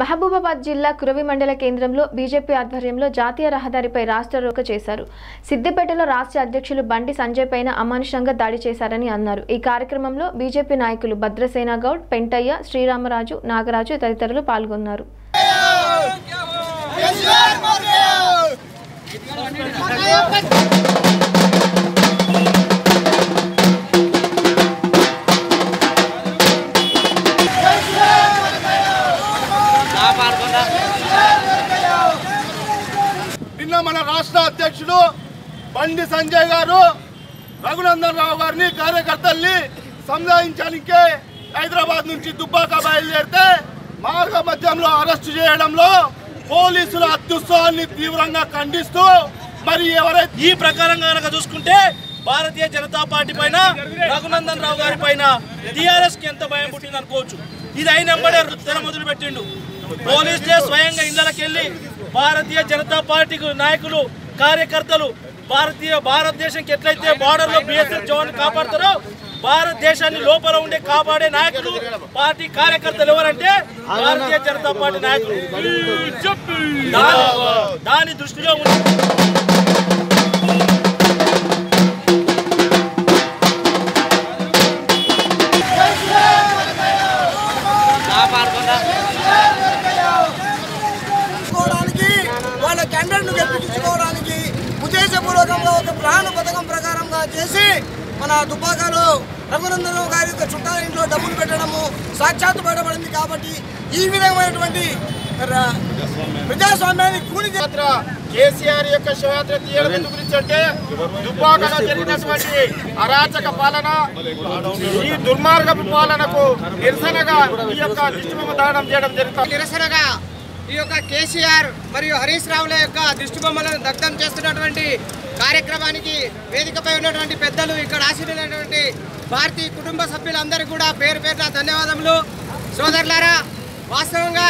మహబూబాబాద్ జిల్లా కురవి మండల కేంద్రంలో బీజేపీ ఆధ్వర్యంలో జాతీయ రహదారిపై రాష్ట్ర రోక చేశారు. సిద్దిపేటలో రాష్ట్ర అధ్యక్షులు బండి సంజయ్ పైన అమానుషంగా దాడి చేశారని అన్నారు. ఈ కార్యక్రమంలో బీజేపీ నాయకులు భద్రసేన గౌడ్ పెంటయ్య శ్రీరామరాజు నాగరాజు తదితరులు పాల్గొన్నారు. నిన్న మన రాష్ట్ర అధ్యక్షుడు బండి సంజయ్ గారు రఘునందన్ రావు గారిని కార్యకర్తల్ని సంజాయించడానికి హైదరాబాద్ నుంచి దుబ్బాక బయలుదేరితే మార్గ మధ్యంలో అరెస్టు చేయడంలో పోలీసుల అత్యుత్సవాన్ని తీవ్రంగా ఖండిస్తూ మరి ఎవరైతే ఈ ప్రకారంగా కనుక చూసుకుంటే భారతీయ జనతా పార్టీ పైన రఘునందన్ రావు గారి పైన టిఆర్ఎస్కి ఎంత భయం పుట్టింది అనుకోవచ్చు ఇది అయినంబడే తెర మొదలు పెట్టిండు పోలీసులే స్వయంగా ఇళ్ళకి వెళ్ళి భారతీయ జనతా పార్టీ నాయకులు కార్యకర్తలు భారతీయ భారతదేశంకి ఎట్లయితే బార్డర్లో బిఎస్ఎఫ్ జవాన్ కాపాడతారో భారతదేశాన్ని లోపల ఉండే కాపాడే నాయకులు పార్టీ కార్యకర్తలు ఎవరంటే భారతీయ జనతా పార్టీ నాయకులు. దాని- దాని దృష్టిలో ఉంచి ఉద్దేశపూర్వకంగా ఒక ప్లాన్ పథకం ప్రకారంగా చేసి మన దుబ్బాకలో రఘునందనరావు గారి యొక్క చుట్టాల ఇంట్లో డబ్బులు పెట్టడము సాక్షాత్తు బయటపడింది కాబట్టి ఈ విధమైనటువంటి ర- ప్రజాస్వామ్యాన్ని కూలి యాత్ర కేసీఆర్ యొక్క శివయాత్ర తీయడం ఎందుకు గురించి అంటే దుబ్బాకలో జరిగినటువంటి అరాచక పాలన ఈ దుర్మార్గపు పాలనకు నిరసనగా ఈ యొక్క దిష్టిబొమ్మ దానం చేయడం జరుగుతుంది. నిరసనగా ఈ యొక్క కేసీఆర్ మరియు హరీష్ రావుల యొక్క దిష్టిబొమ్మలను దగ్ధం చేస్తున్నటువంటి కార్యక్రమానికి వేదికపై ఉన్నటువంటి పెద్దలు ఇక్కడ ఆశీర్వైనటువంటి భారతీయ కుటుంబ సభ్యులందరికీ కూడా పేరు పేరున ధన్యవాదములు. సోదరులారా వాస్తవంగా